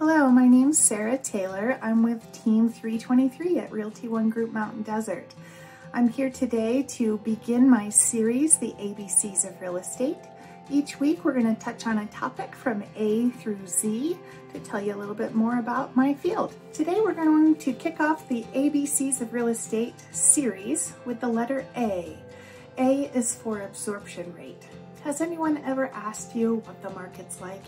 Hello, my name's Sarah Taylor. I'm with Team 323 at Realty One Group Mountain Desert. I'm here today to begin my series, The ABCs of Real Estate. Each week we're going to touch on a topic from A through Z to tell you a little bit more about my field. Today we're going to kick off the ABCs of Real Estate series with the letter A. A is for absorption rate. Has anyone ever asked you what the market's like?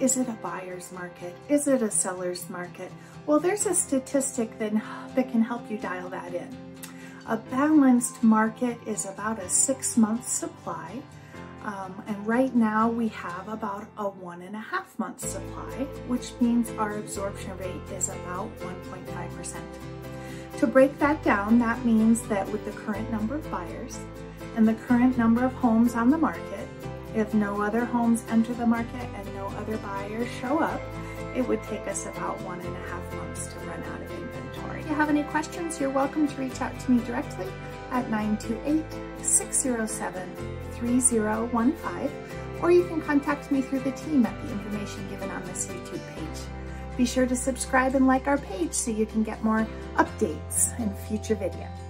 Is it a buyer's market? Is it a seller's market? Well, there's a statistic that, that can help you dial that in. A balanced market is about a six month supply. Um, and right now we have about a one and a half month supply, which means our absorption rate is about 1.5%. To break that down, that means that with the current number of buyers and the current number of homes on the market, if no other homes enter the market and no other buyers show up, it would take us about one and a half months to run out of inventory. If you have any questions, you're welcome to reach out to me directly at 928-607-3015, or you can contact me through the team at the information given on this YouTube page. Be sure to subscribe and like our page so you can get more updates in future videos.